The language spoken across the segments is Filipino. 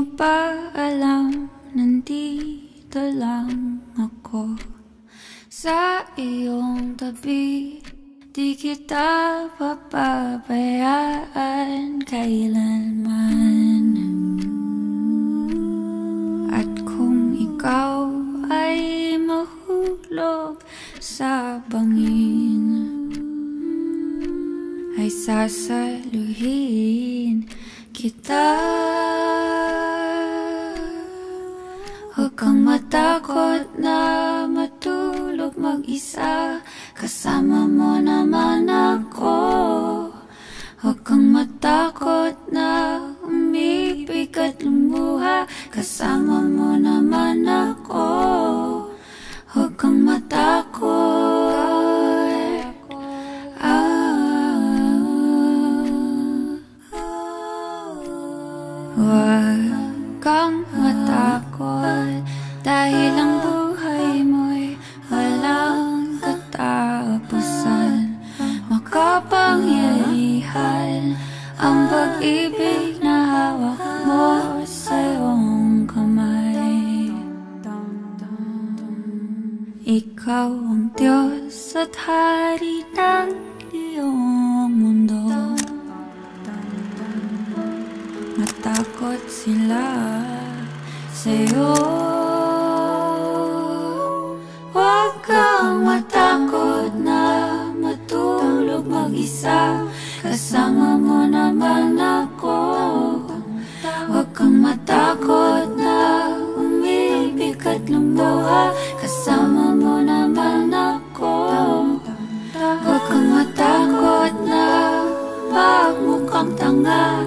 ba alam, nandito lang ako Sa iyong tabi, di kita papabayaan kailanman. At kung ikaw ay mahulog sa bangin Ay sasaluhin kita Huwag kang matakot na matulog mag-isa. Kasama mo naman ako. Huwag kang matakot na umibig at lumuha. Kasama mo naman ako Ang pag-ibig na hawak mo sa iyong kamay. Ikaw ang Diyos at Hari ng iyong mundo. Matakot sila sa'yo. Huwag kang matakot na matulog mag-isa Kasama mo naman ako. Huwag kang matakot na umibig at lumuha. Kasama mo naman ako. Huwag kang matakot na magmukhang tanga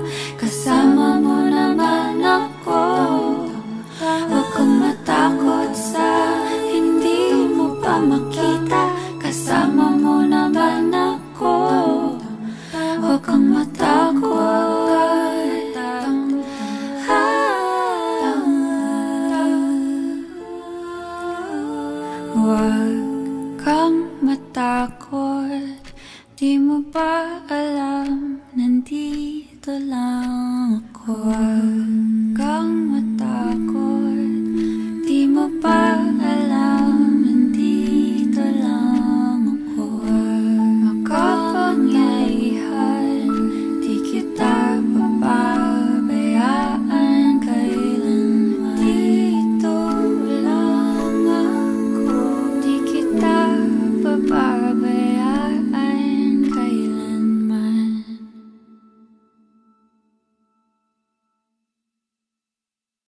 Huwag kang matakot Ah. Huwag kang matakot Di mo ba alam Nandito lang ako Huwag